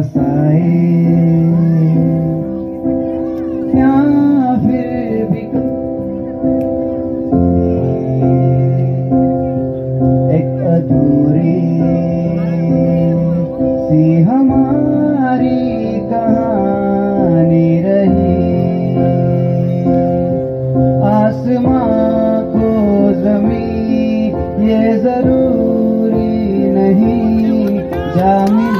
पास फिर भी एक हमारी कहानी रही। को जमी ये ज़रूरी नहीं। जामी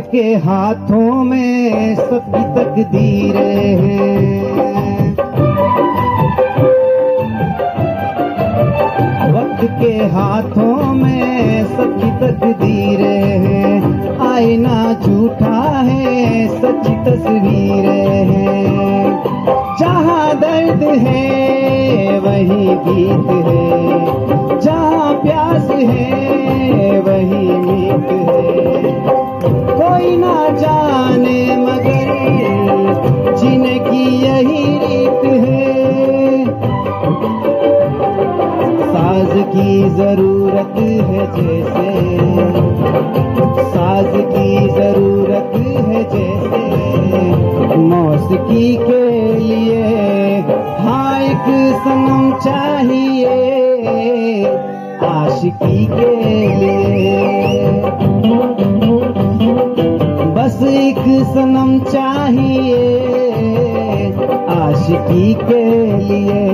के हाथों में सबकी तकदीरें हैं। वक्त के हाथों में सबकी तकदीरें हैं। आईना झूठा है, सच्ची तस्वीरें हैं। जहाँ दर्द है, वही गीत है। जहाँ प्यास है, वही ज़रूरत है जैसे। साज की ज़रूरत है जैसे। मौसकी के लिए हाँ एक सनम चाहिए। आशिकी के लिए। बस एक सनम चाहिए आशिकी के लिए।